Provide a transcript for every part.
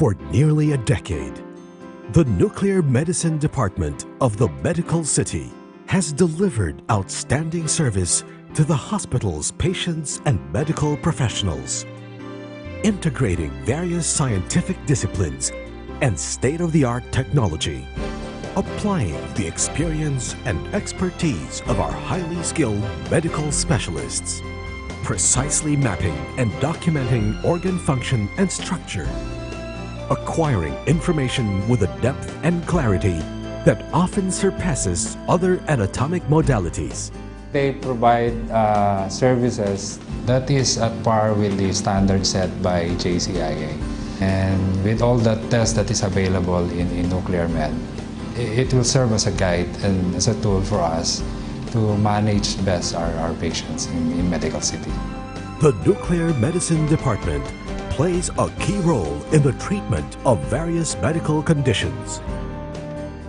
For nearly a decade, the Nuclear Medicine Department of the Medical City has delivered outstanding service to the hospital's patients and medical professionals, integrating various scientific disciplines and state-of-the-art technology, applying the experience and expertise of our highly skilled medical specialists, precisely mapping and documenting organ function and structure, acquiring information with a depth and clarity that often surpasses other anatomic modalities. They provide uh, services that is at par with the standard set by JCIA. And with all the tests that is available in, in nuclear med, it will serve as a guide and as a tool for us to manage best our, our patients in, in Medical City. The Nuclear Medicine Department plays a key role in the treatment of various medical conditions.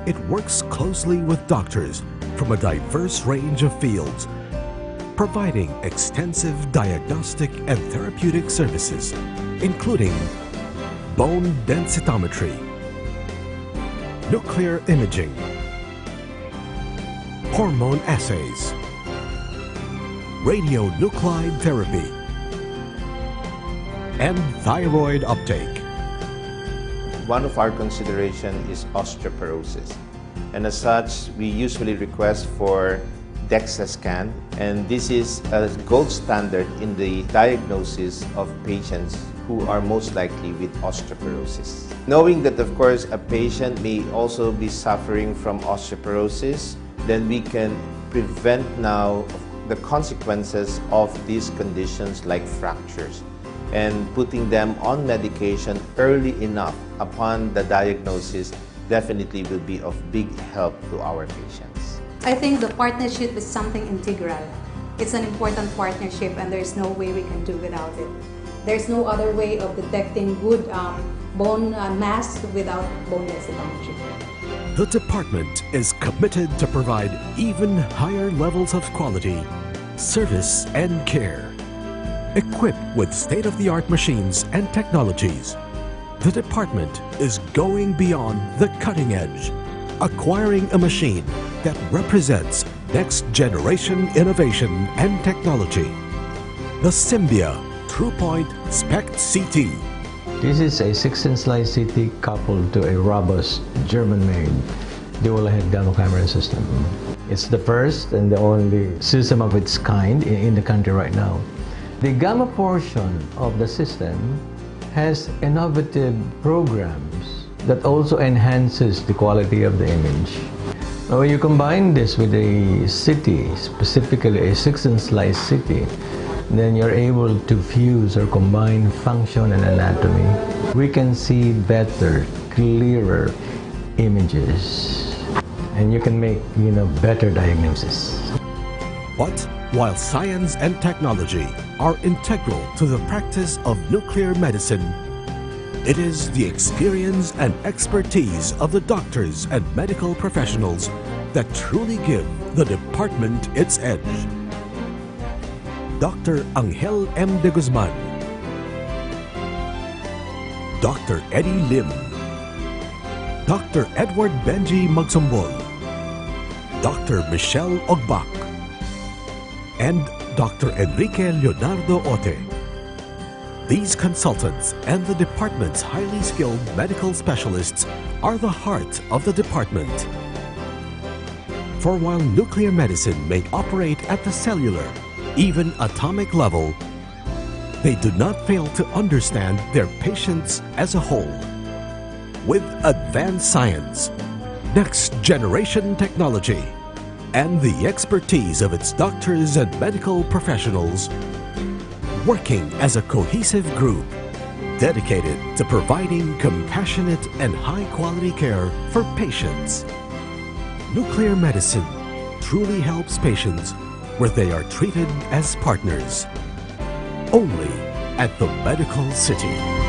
It works closely with doctors from a diverse range of fields, providing extensive diagnostic and therapeutic services, including bone densitometry, nuclear imaging, hormone assays, radionuclide therapy, and thyroid uptake. One of our consideration is osteoporosis. And as such, we usually request for DEXA scan, and this is a gold standard in the diagnosis of patients who are most likely with osteoporosis. Knowing that, of course, a patient may also be suffering from osteoporosis, then we can prevent now the consequences of these conditions like fractures and putting them on medication early enough upon the diagnosis definitely will be of big help to our patients. I think the partnership is something integral. It's an important partnership and there's no way we can do without it. There's no other way of detecting good um, bone uh, mass without bone densitometry. The department is committed to provide even higher levels of quality, service, and care. Equipped with state-of-the-art machines and technologies, the department is going beyond the cutting edge, acquiring a machine that represents next generation innovation and technology. The Symbia TruePoint SPECT CT This is a 16 slice CT coupled to a robust German-made dual head gamma camera system. It's the first and the only system of its kind in, in the country right now. The gamma portion of the system has innovative programs that also enhances the quality of the image. Now, when you combine this with a CT, specifically a 16 slice CT, then you're able to fuse or combine function and anatomy. We can see better, clearer images. And you can make, you know, better diagnosis. But while science and technology are integral to the practice of nuclear medicine, it is the experience and expertise of the doctors and medical professionals that truly give the department its edge. Dr. Angel M. de Guzman, Dr. Eddie Lim, Dr. Edward Benji Magsumbol, Dr. Michelle Ogbak, and Dr. Enrique Leonardo Ote. These consultants and the department's highly skilled medical specialists are the heart of the department. For while nuclear medicine may operate at the cellular, even atomic level, they do not fail to understand their patients as a whole. With advanced science, next generation technology, and the expertise of its doctors and medical professionals, working as a cohesive group dedicated to providing compassionate and high quality care for patients. Nuclear medicine truly helps patients where they are treated as partners. Only at the Medical City.